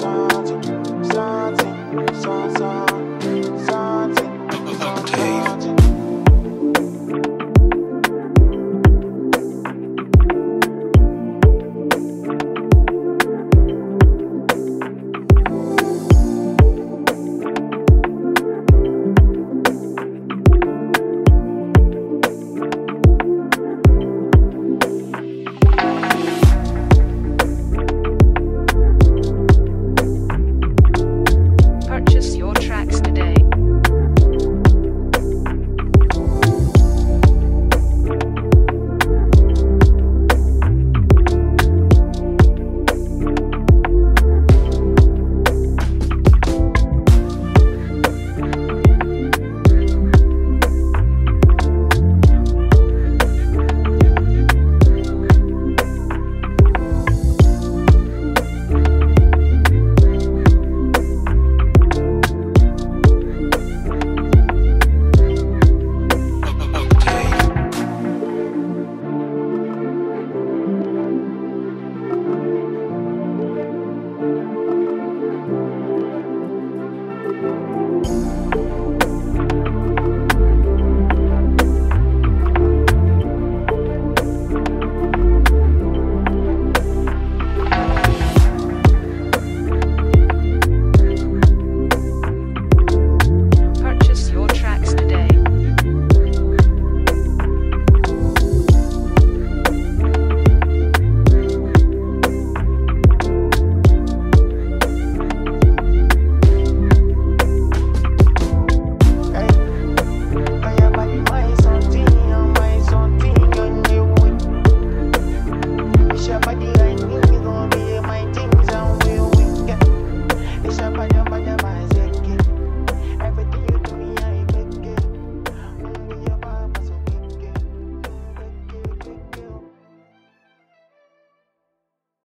something, something, something.